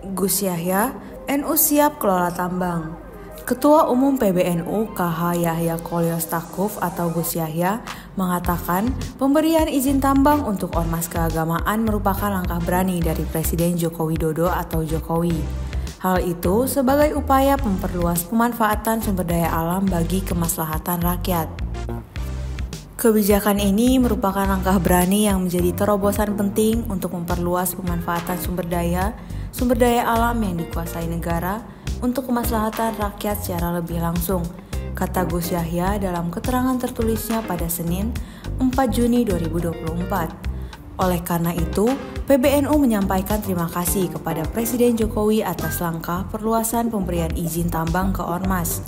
Gus Yahya, NU siap kelola tambang. Ketua Umum PBNU KH Yahya Kolyostakuf atau Gus Yahya mengatakan pemberian izin tambang untuk ormas keagamaan merupakan langkah berani dari Presiden Joko Widodo atau Jokowi. Hal itu sebagai upaya memperluas pemanfaatan sumber daya alam bagi kemaslahatan rakyat. Kebijakan ini merupakan langkah berani yang menjadi terobosan penting untuk memperluas pemanfaatan sumber daya, sumber daya alam yang dikuasai negara untuk kemaslahatan rakyat secara lebih langsung, kata Gus Yahya dalam keterangan tertulisnya pada Senin 4 Juni 2024. Oleh karena itu, PBNU menyampaikan terima kasih kepada Presiden Jokowi atas langkah perluasan pemberian izin tambang ke Ormas.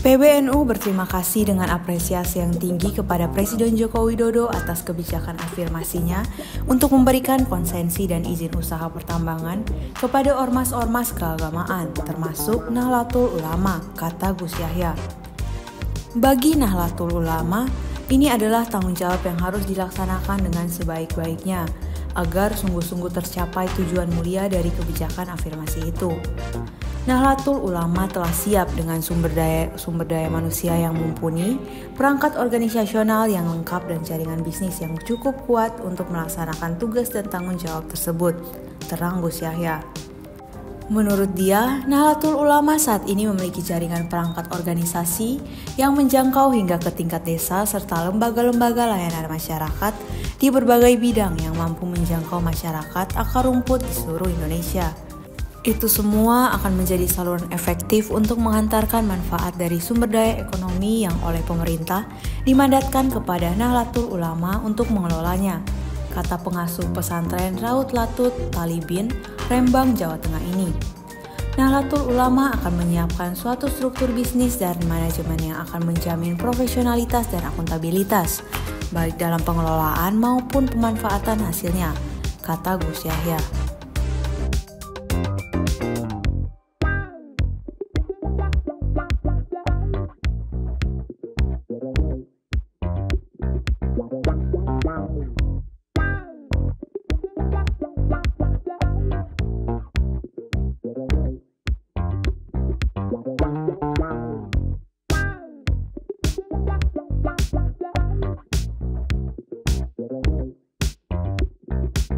PBNU berterima kasih dengan apresiasi yang tinggi kepada Presiden Joko Widodo atas kebijakan afirmasinya untuk memberikan konsensi dan izin usaha pertambangan kepada ormas-ormas keagamaan, termasuk Nahlatul Ulama, kata Gus Yahya. Bagi Nahlatul Ulama, ini adalah tanggung jawab yang harus dilaksanakan dengan sebaik-baiknya agar sungguh-sungguh tercapai tujuan mulia dari kebijakan afirmasi itu. Nahlatul Ulama telah siap dengan sumber daya sumber daya manusia yang mumpuni, perangkat organisasional yang lengkap dan jaringan bisnis yang cukup kuat untuk melaksanakan tugas dan tanggung jawab tersebut. Terang Gus Yahya. Menurut dia, Nahlatul Ulama saat ini memiliki jaringan perangkat organisasi yang menjangkau hingga ke tingkat desa serta lembaga-lembaga layanan masyarakat di berbagai bidang yang mampu menjangkau masyarakat akar rumput di seluruh Indonesia. Itu semua akan menjadi saluran efektif untuk menghantarkan manfaat dari sumber daya ekonomi yang oleh pemerintah dimandatkan kepada Nahlatul Ulama untuk mengelolanya, kata pengasuh pesantren Raut Latut Talibin, Rembang, Jawa Tengah ini. Nahlatul Ulama akan menyiapkan suatu struktur bisnis dan manajemen yang akan menjamin profesionalitas dan akuntabilitas, baik dalam pengelolaan maupun pemanfaatan hasilnya, kata Gus Yahya.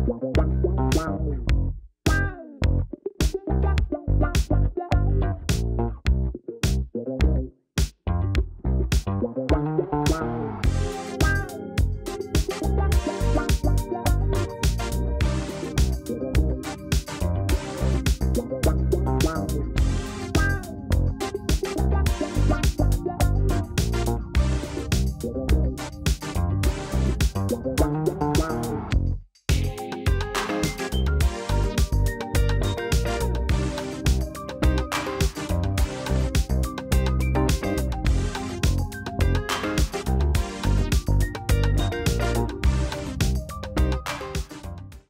wow, wow, wow. wow.